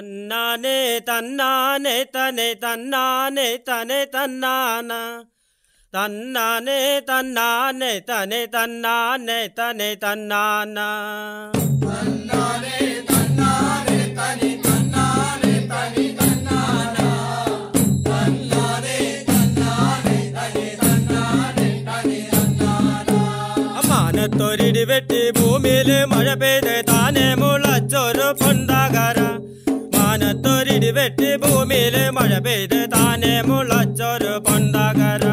തന്നാനെ തന്നാനെ തനെ തന്നാനെ തനെ തന്നാന തന്നാനെ തന്നാനെ തനെ തന്നാനെ തനെ തന്നാന മാനത്തൊരിടി വെട്ടി ഭൂമിയിൽ മഴ പെയ്ത് താനെ മുളച്ചൊരു പൊന്താകര മാനത്തൊരിടി വെട്ടി ഭൂമിയിൽ മഴ പെയ്ത് താനെ മുളച്ചൊരു പൊന്താകര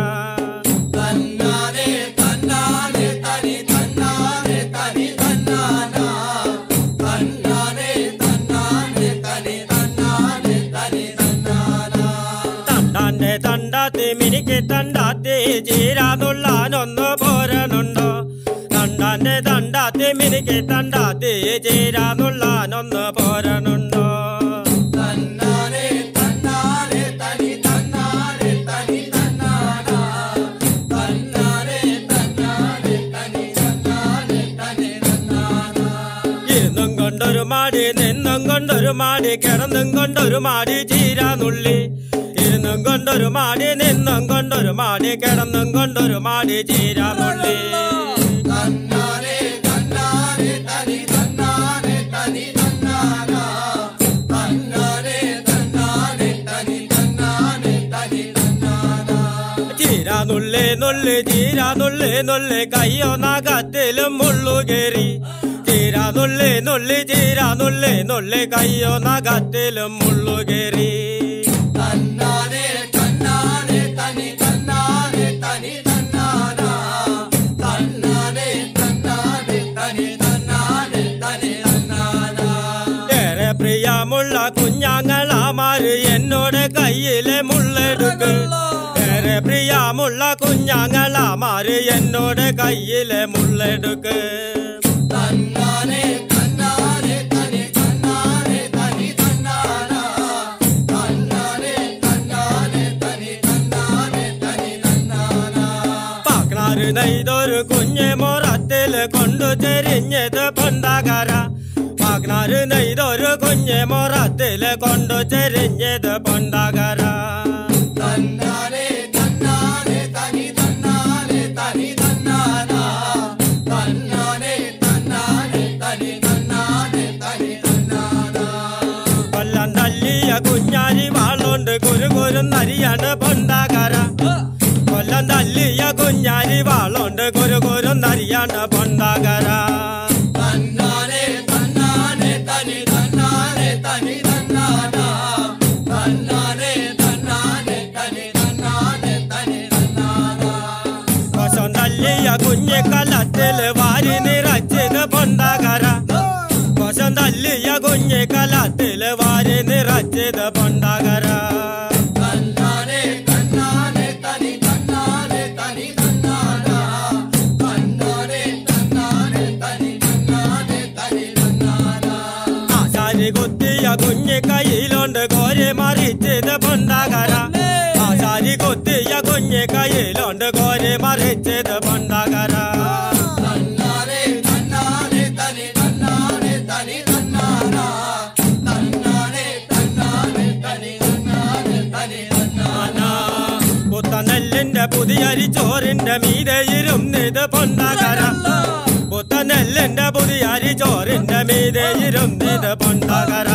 തണ്ടാന്റെ തണ്ടാത്തി മിനിക്ക് തണ്ടാത്തി ചീരാതുള്ളാനൊന്ന് പോരണുണ്ടോ തണ്ടാന്റെ തണ്ടാത്തി മിനിക്ക് തണ്ടാത്തി ചീരാതുള്ളാനൊന്ന് പോരനുണ്ടോ? എന്നും കൊണ്ടൊരു മാടി നിന്നും കൊണ്ടൊരു മാടി കിടന്നും കൊണ്ടൊരു മാടി ചീരാനുള്ളി. ഇന്നും കൊണ്ടൊരു മാടി നിന്നും കൊണ്ടൊരു മാടി കിടന്നും കൊണ്ടൊരു മാടി ചീരാനുള്ളി. നുള്ളേ നുള്ളി ചീരാ നുള്ളേ നുള്ളേ. കയ്യോ നാഗത്തിലും മുള്ളു കയറി നുള്ളി നുള്ളി ചീര നുള്ളി നുള്ളി കയ്യോ നഖത്തിലും മുള്ളുകേറി പ്രിയമുള്ള കുഞ്ഞാങ്ങളമാര് എന്നോട് കയ്യിലെ മുള്ളെടുക്ക്. ഏറെ പ്രിയമുള്ള കുഞ്ഞാങ്ങളമാര് എന്നോട് കയ്യിലെ മുള്ളെടുക്ക്. നെയ്തൊരു കുഞ്ഞെ മൊറത്തിൽ കൊണ്ടു ചെരിഞ്ഞത് പൊന്താകര പാക്നാറ് നെയ്തൊരു കുഞ്ഞെ മൊറത്തിൽ കൊണ്ടു ചെരിഞ്ഞത് പൊന്താകര കൊല്ലം തല്ലിയ കുഞ്ഞാരി വാളുണ്ട് കുരു കുരു നരിയാണ് പണ്ടാകര കൊല്ലം തല്ലിയ കുഞ്ഞാരി വാളോണ്ട് കുരു കുരും തരിയാണ്ട് പണ്ടാകര. കൊശം തല്ലിയ കുഞ്ഞെ കലത്തിൽ വാരി നിറച്ചത് പണ്ടാകര. കൊശം തല്ലിയ കുഞ്ഞെ കലത്തിൽ വാരി നിറച്ചത് പണ്ടാകര. മറിച്ചത് പണ്ടാകര തന്നാനെ തന്നാനെ തനി തന്നാനെ തനി തന്നാനാ തന്നാനെ തന്നാനെ തനി തന്നാനെ തനി തന്നാനാ പുത്തനെല്ലിന്റെ പുതിയരി ചോറിന്റെ മീതെ ഇരുന്നിത് പണ്ടാകര പുത്തനെല്ലിന്റെ പുതിയരി ചോറിന്റെ മീതെ ഇരുന്നിത് പണ്ടാകര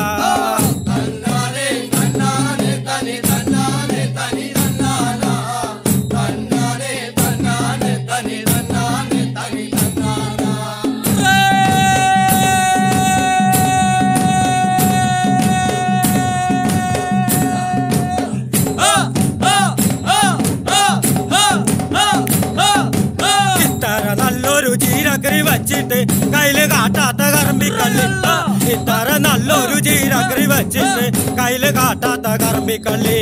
വച്ചിട്ട് കയ്യിൽ കാട്ടാത്ത കറമ്പിക്കള്ളി ഇത്ര നല്ലൊരു ചീരക്കറി വെച്ചിട്ട് കയ്യിൽ കാട്ടാത്ത കറമ്പിക്കള്ളി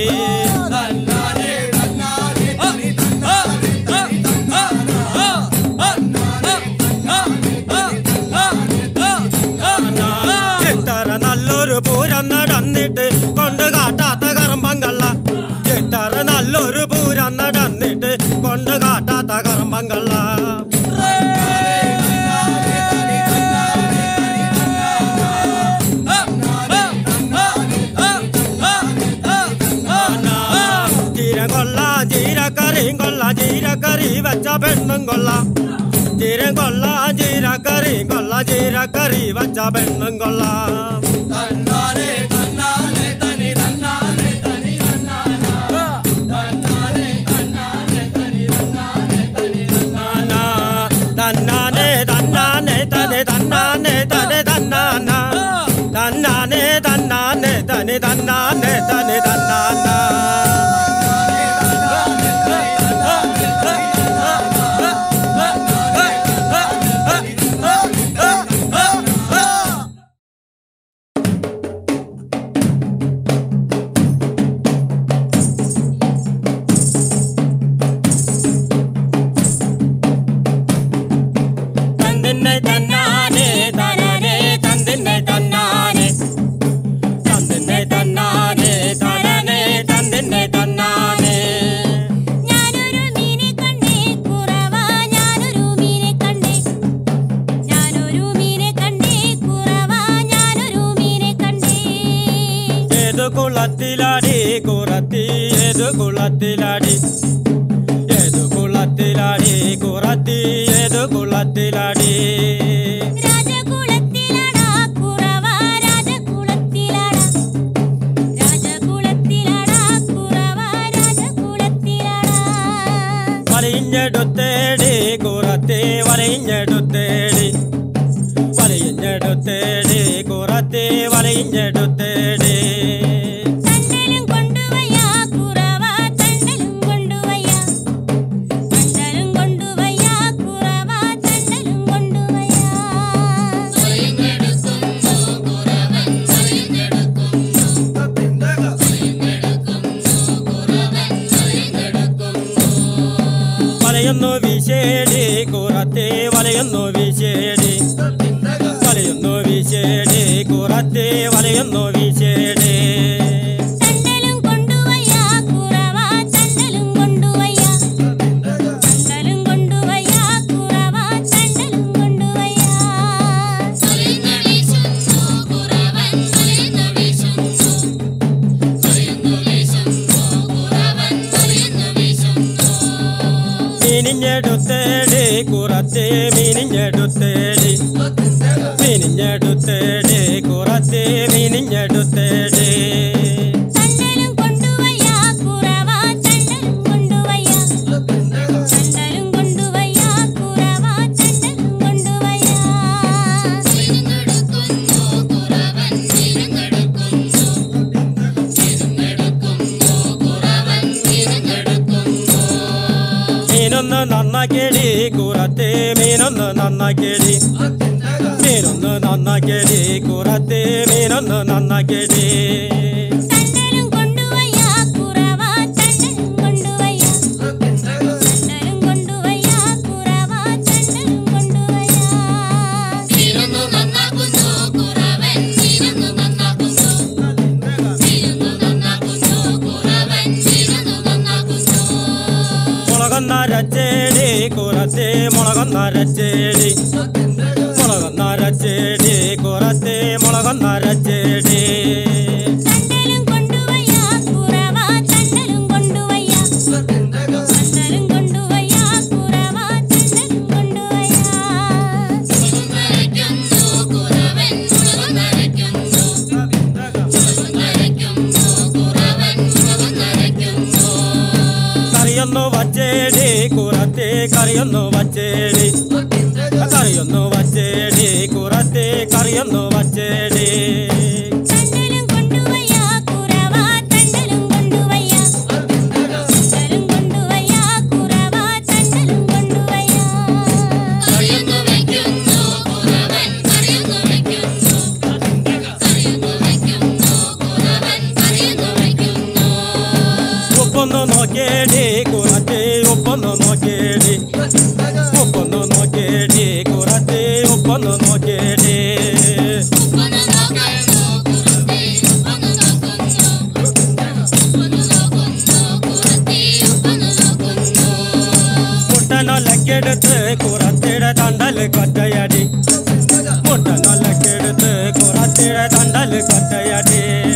ചീരക്കറി വെച്ച പെണ്ണും കൊള്ളാം ചീരം കൊള്ളാം ചീരക്കറിയും കൊള്ളാം ചീരക്കറി വെച്ച പെണ്ണും കൊള്ളാം തന്നാനെ തന്നാനെ തനി ഏത് കുളത്തിലാടി കുറത്തി ഏത് കുളത്തിലാടി ഏത് കുളത്തിലാടി കുറത്തി ഏത് കുളത്തിലാടി വലയിഞ്ഞെടുത്തേടി കുറത്തി വലയിഞ്ഞെടുത്തേടി. വലയിഞ്ഞെടുത്തേടി കുറത്തി വലയിഞ്ഞെടുത്തേടി. കുറത്തെ വലയൊന്നു വീശേടേ മിനിഞ്ഞെടുത്തേടേ കുറത്തെ മിനിഞ്ഞെടുത്തേടേ. കുറച്ച് മുളകൊന്നരച്ചേടി മുളകൊന്നരച്ചേടി കുറച്ച് മുളകൊന്നരച്ചേടി ಕರೆಯನ್ನು ಬಚ್ಚೇಡಿ ಕರೆಯನ್ನು ಬಚ್ಚೇಡಿ ಕುರತೆ ಕರೆಯನ್ನು ಬಚ್ಚೇಡಿ நலக்கெடுத்து குரத்திட தண்டல் கொட்டையடி. முட்டை நலக்கெடுத்து குரத்திட தண்டல் கொட்டையடி.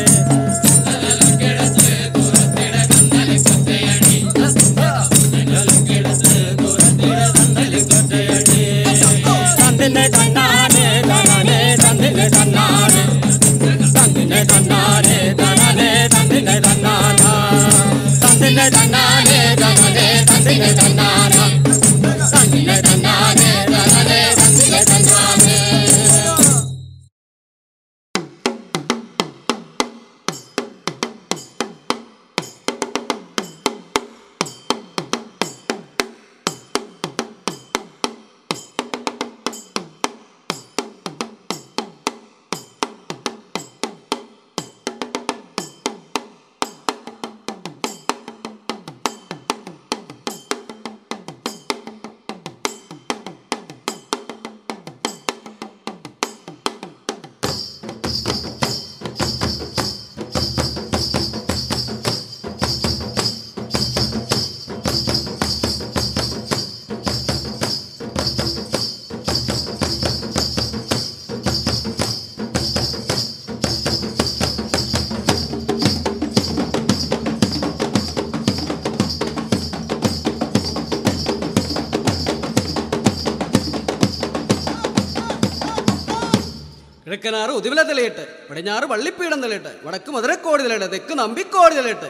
തെക്കനാറ് ഉതിവില നിലയിട്ട് പടിഞ്ഞാറ് വള്ളിപ്പീടം നിലയിട്ട് വടക്ക് മധുരക്കോടി നിലയിട്ട് തെക്ക് നമ്പിക്കോടി നിലയിട്ട്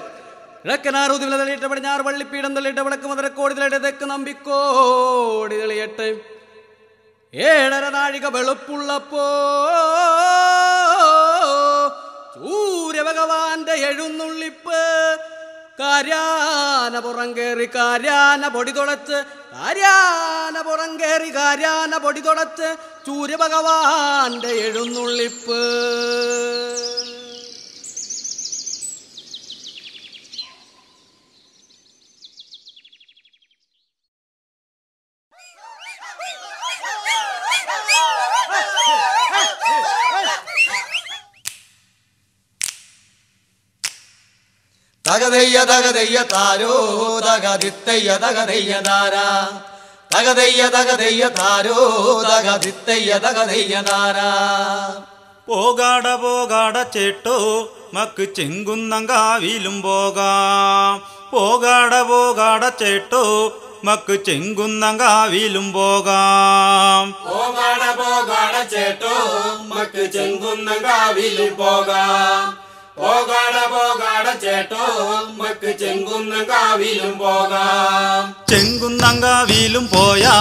കിഴക്കനാറ് ഉതിവില നിലയിട്ട് പടിഞ്ഞാറ് വള്ളിപ്പീടം നിലയിട്ട് വടക്ക് മധുരക്കോടി നിലയിട്ട് തെക്ക് നമ്പിക്കോടി നിലയിട്ട് ഏഴര നാഴിക വെളുപ്പുള്ളപ്പോ സൂര്യഭഗവാന്റെ എഴുന്നുള്ളിപ്പ് കാര്യാന പുറം കയറി കാര്യാന പൊടി തുളച്ച് കാര്യാന പുറം കയറി കാര്യാന പൊടി തുടച്ച് സൂര്യഭഗവാന്റെ എഴുന്നള്ളിപ്പ്. തകതയ്യ തകതയ്യ താരോ തകതിത്തയ്യ തകതയ്യ താര. തകതയ്യ തകതയ്യ താരോ തകതിത്തയ്യ തകതയ്യ താര. പോകാട പോകാട ചേട്ടോ മക്ക് ചെങ്കുന്നങ്കാവിലും പോകാം. പോകാട പോകാട ചേട്ടോ മക്ക് ചെങ്കുന്നങ്കാവിലും പോകാം. പോകാട പോകാട ചേട്ടോ മക്ക് ചെങ്കുന്നങ്കാവിലും പോകാം. പോകാട പോകാട ചേട്ടോ. ചെങ്കുന്ന ചെങ്കുന്നങ്കാവിലും പോകാം. ചെങ്കുന്നങ്കാവിലും പോയാ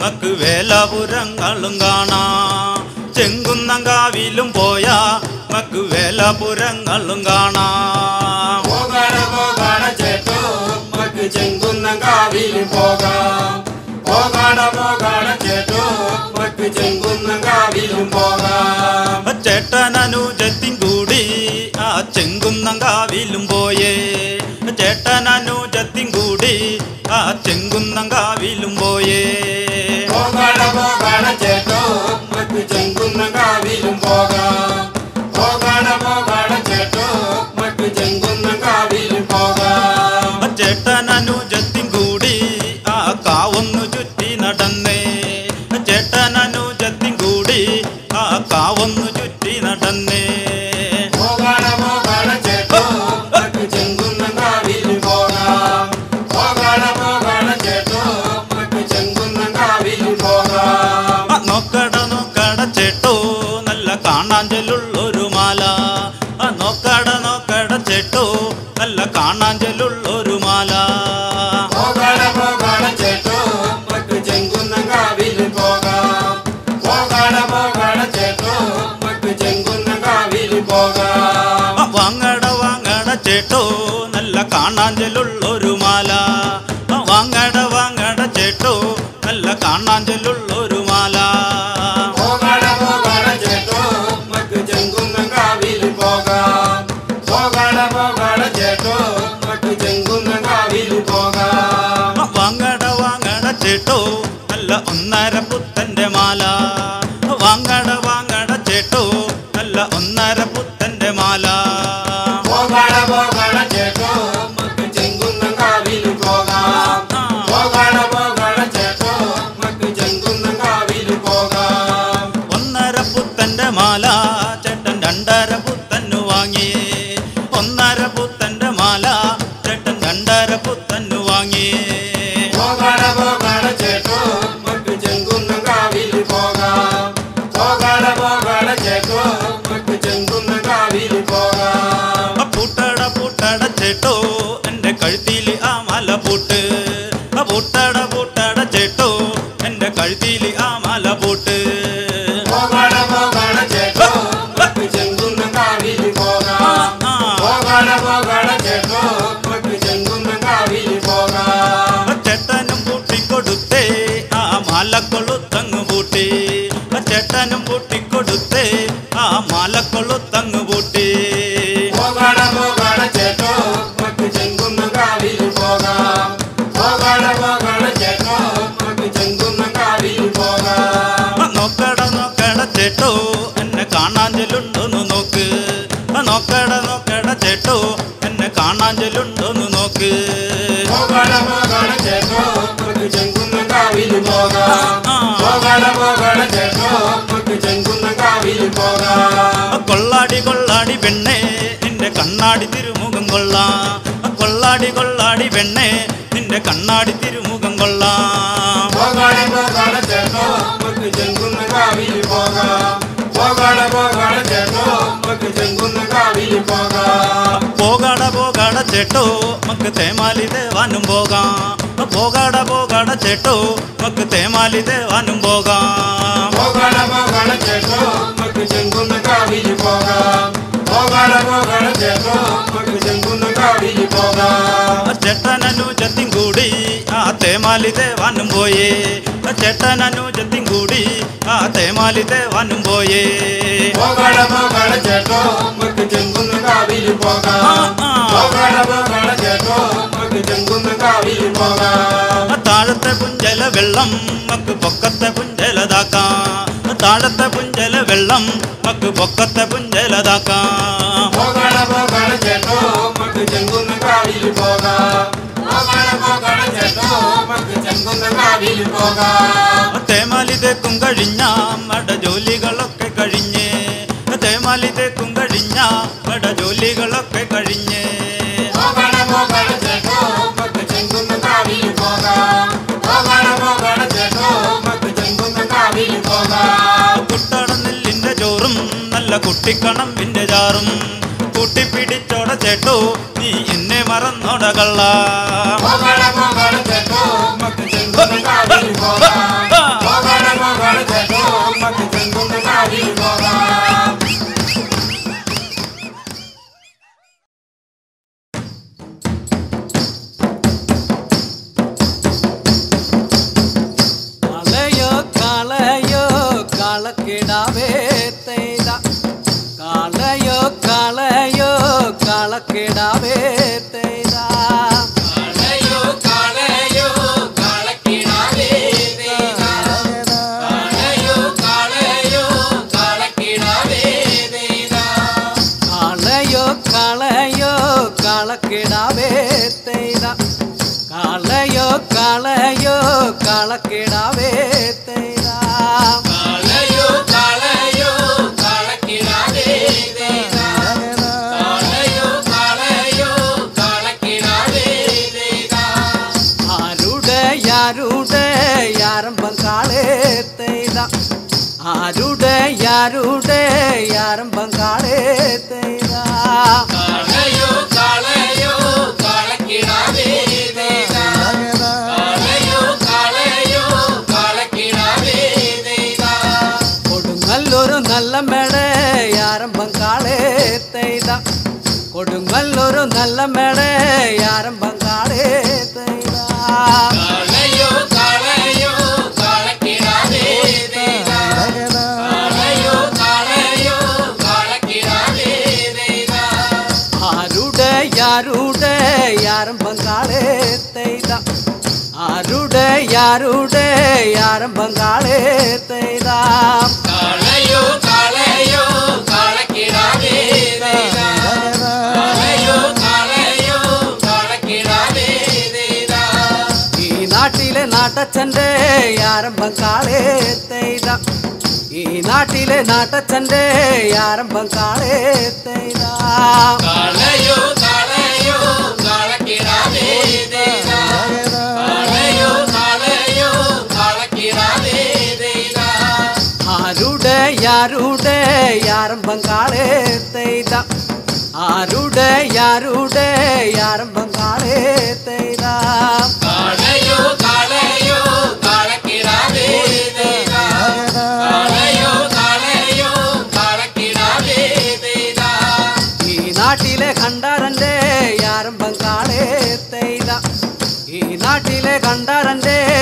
മക്ക് വേലപുരങ്ങളും കാണാം. ചെങ്കുന്നങ്കാവിലും പോയാ മക്ക് വേലപുരങ്ങളും കാണാം. പോകാട പോകാട ചേട്ടോ. മക്ക് ചെങ്കുന്നങ്കാവിലും പോകാം. പോകാട പോകാട ചേട്ടോ. മക്ക് ചെങ്കുന്നങ്കാവിലും പോകാം. ചേട്ടനനുജത്തിൻ കൂടി ആ ചെങ്കുന്നങ്കാവിലും പോയേ. ചേട്ടനനുജത്തിൻ കൂടി ആ ചെങ്കുന്നങ്കാവിലും പോയേ. പോകാട പോകാട ചേട്ടോ മക്ക് ചെങ്കുന്നങ്കാവിലും പോകാം. ചേട്ടോ നല്ല കാണാഞ്ചലുള്ളൊരു മാല. വാങ്ങട വാങ്ങട ചേട്ടോ നല്ല കാണാഞ്ചലുള്ളൊരു കൊള്ളാടി കൊള്ളാടി പെണ്ണേ നിന്റെ കണ്ണാടി തിരുമുഖം കൊള്ളാം. കൊള്ളാടി കൊള്ളാടി പെണ്ണേ നിന്റെ കണ്ണാടി തിരുമുഖം കൊള്ളാം. പോകാട പോകാട ചേട്ടോ മക്ക് തേമാലി ദേവാനും പോകാം. പോകാട പോകാട ചേട്ടോ മക്ക് തേമാലി ദേവാനും പോകാം. പോകാട പോകാട ചേട്ടോ മക്ക് തേമാലി ദേവാനും പോകാം. പോകണ പോകണ ചേട്ടോ നമുക്ക് ചെങ്കുന്ന് കാവിൽ പോകാം. പോകണ പോകണ ചേട്ടോ നമുക്ക് ചെങ്കുന്ന് കാവിൽ പോകാം ചേട്ടനനുജത്തിൻ കൂടി ആ തേമാലി ദേവാനും പോയേ. ചേട്ടനനുജത്തിൻ കൂടി ആ തേമാലി ദേവാനും പോയേ താഴത്തെ പുഞ്ചല വെള്ളം മക്ക് പൊക്കത്തെ പുഞ്ചലതാക്കാം. താഴത്തെ പുഞ്ചല വെള്ളം മക്ക് പൊക്കത്തെ പുഞ്ചലതാക്കാം തേമാലി തേക്കും കഴിഞ്ഞ മട ജോലികളൊക്കെ കഴിഞ്ഞ്. തേമാലി തേക്കും കഴിഞ്ഞ മട ജോലികളൊക്കെ കഴിഞ്ഞ്. പോകണ പോകണ ചേട്ടോ ചെങ്കുന്ന് കാവിൽ പോകാം. കുട്ടട നെല്ലിന്റെ ചോറും നല്ല കുട്ടിക്കണം പിന്നെ ചാറും. കൂട്ടിപ്പിടിച്ചോട ചേട്ടോ നീ എന്നെ മറന്നോട കള്ള. കാളക്കിടാവേ തെയ്ത കാളയോ കാളയോ കാളക്കിടാവേ ദേവാ കാളയോ കാളയോ കാളക്കിടാവേ ദേവാ കാളയോ കാളേ ആരുടെ ആരുടെ ആരംഭം യാരംഭം കാളേ തെയ്ത കാളയോ കാളയോ കാളക്കിടാവേ കൊടുങ്ങല്ലൊരു നല്ല മേട ആരംഭം കാളേ തെയ്ത കൊടുങ്ങല്ലൊരു നല്ല മേട ആരംഭം കാളേ ആരുടെ യാരുടെ ആരംഭം കാളേ തെയ്ത? ആരുടെ യാരുടെ ആരംഭം കാളേ തെയ്ത? കാളയോ കാളയോ ഈ നാട്ടിലെ നാട്ടച്ഛന്റെ ആരംഭം കാളേ തെയ്ത. ഈ നാട്ടിലെ നാട്ടച്ഛന്റെ ആരംഭം കാളേ തെയ്ത. കാളയോ കാളയോ കാളക്കിടാവേ ദേവാ കാളയോ കാളയോ കാളക്കിടാവേ ദേവാ ആരുടെ യാരുടെ ആരംഭം കാളേ തെയ്ത ആരുടെ യാരുടെ ആരംഭം കാളേ തെയ്ത കാളയോ കാളയോ കാളക്കിടാവേ ദേവാ കാളയോ കാളയോ കാളക്കിടാവേ ദേവാ ഈ നാട്ടിലെ കണ്ടാരന്റെ ഈ നാട്ടിലെ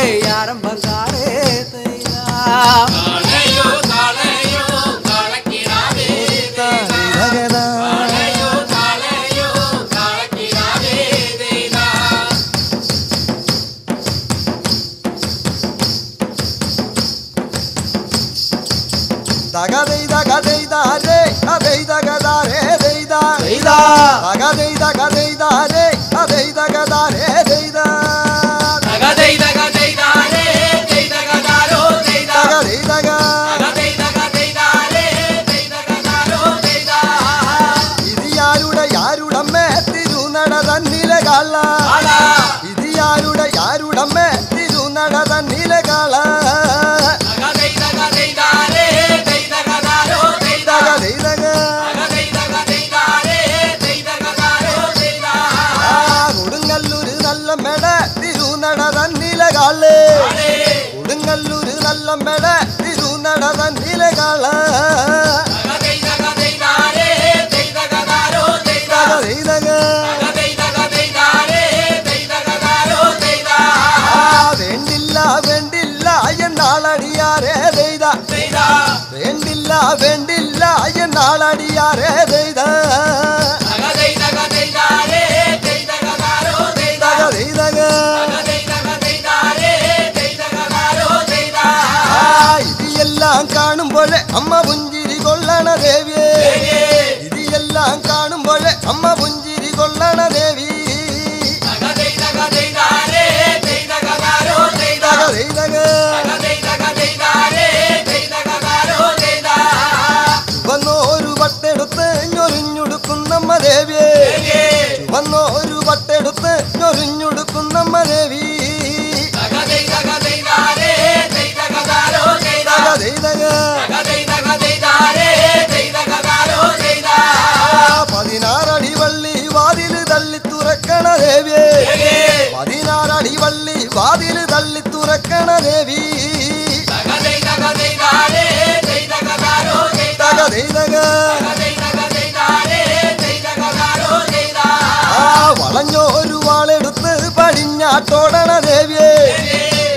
വടിഞ്ഞാട്ടോടണ ദേവിയെ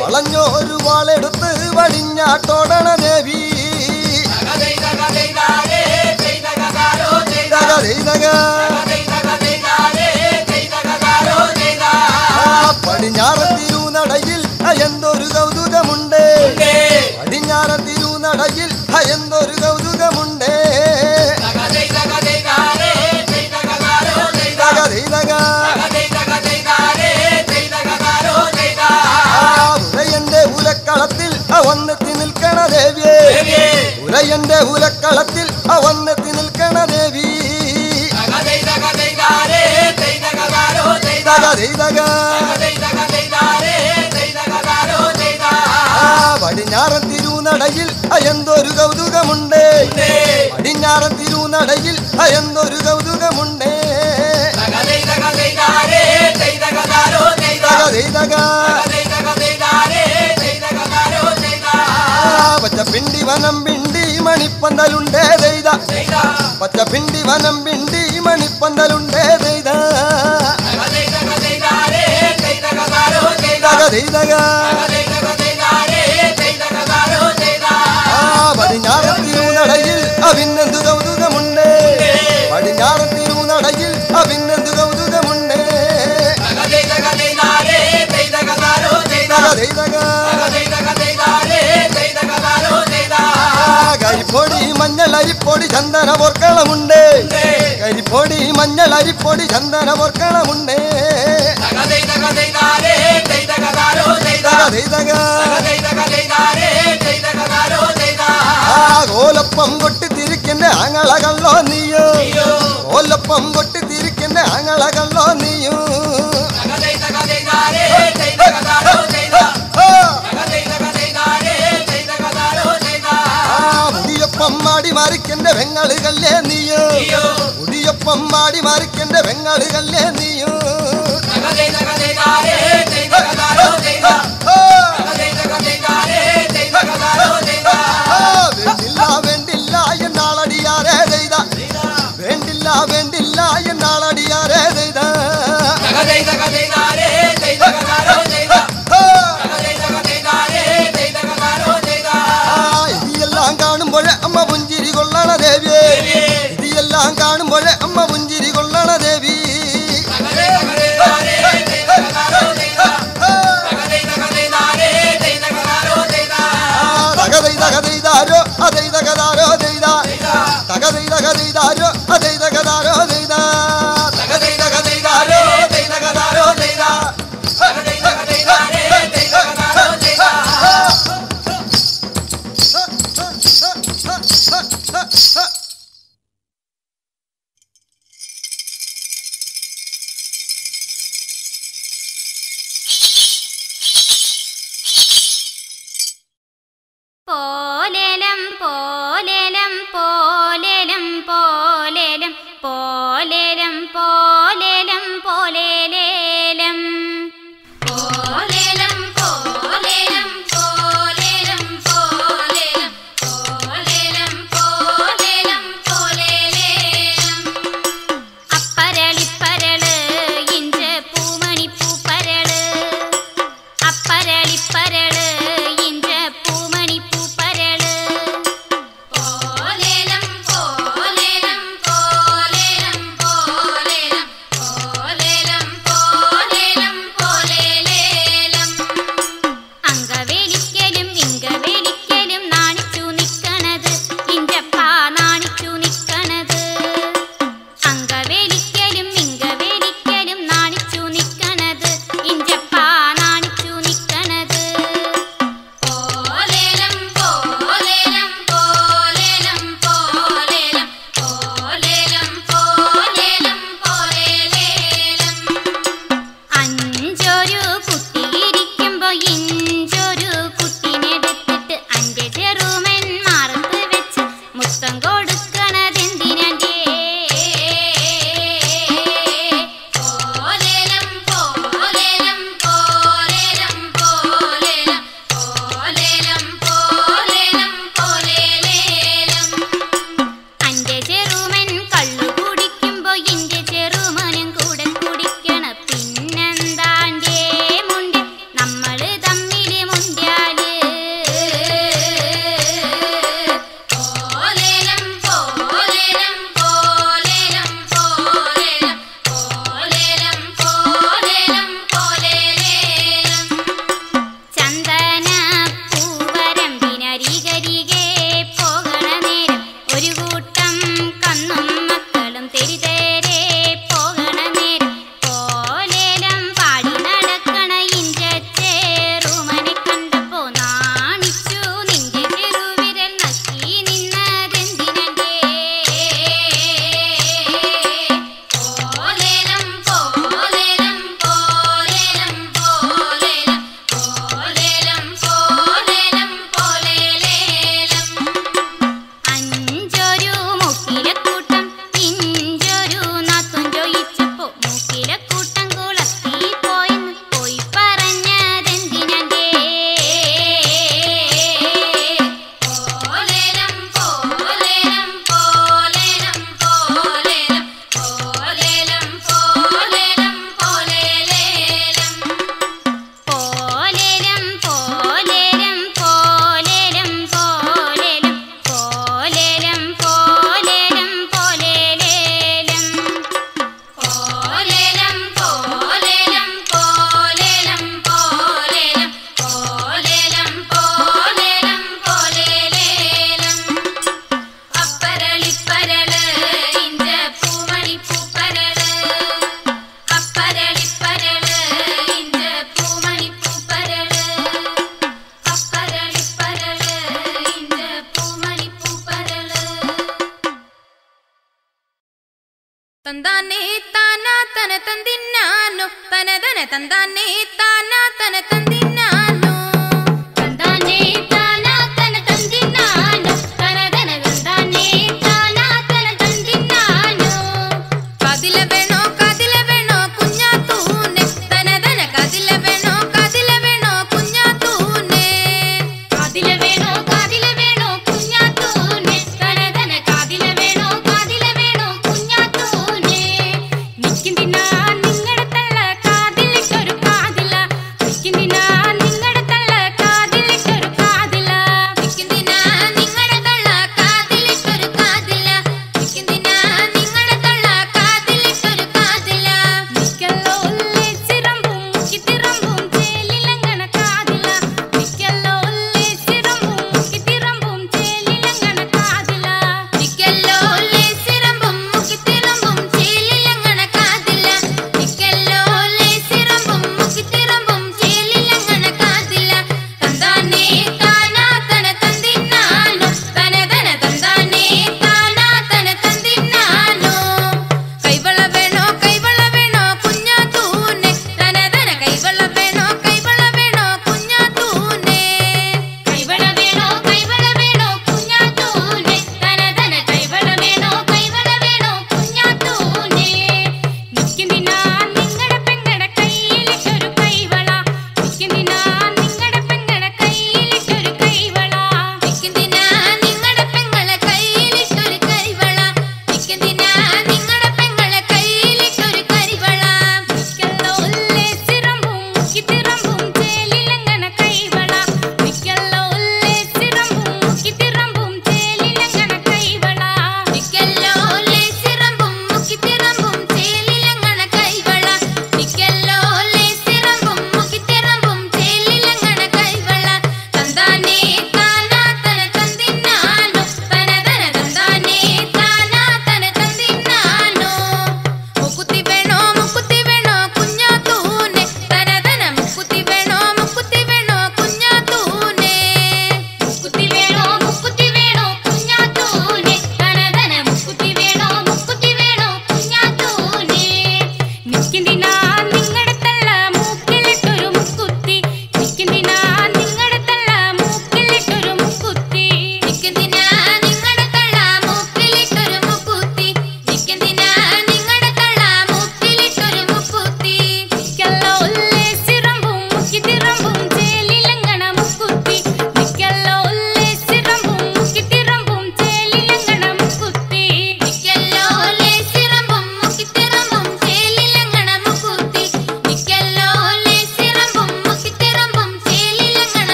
വളഞ്ഞോരു വാളെടുത്ത് വടിഞ്ഞാട്ടോടണ ദേവി ചെയ്തക നിന്റെ ഉലക്കളത്തിൽ അവന്നെത്തി നിൽക്കണ ദേവി. പടിഞ്ഞാറൻ തിരുനടയിൽ അയന്തൊരു കൗതുകമുണ്ട്. പടിഞ്ഞാറൻ തിരുനടയിൽ അയന്തൊരു കൗതുകമുണ്ട്. പച്ച പിണ്ടി വനം మణిపందలుండేదైదా పచ్చ పిండి వనం పిండి మణిపందలుండేదైదా దగదైదగా മഞ്ഞൾ അരിപ്പൊടി ചന്ദന പൊർക്കളമുണ്ട് കരിപ്പൊടി മഞ്ഞൾ അരിപ്പൊടി ചന്ദന പൊർക്കളമുണ്ട് കോലപ്പം കൊട്ടി തിരിക്കുന്ന അങ്ങളകല്ലോ നീയോ? കോലപ്പം കൊട്ടി തിരിക്കുന്ന അങ്ങളകല്ലോ നീയോ? വെങ്ങാളികല്ലേ നീയോ? ഒടിയൊപ്പം മാടി മറിക്കന്റെ വെങ്ങാളികല്ലേ നീയോ?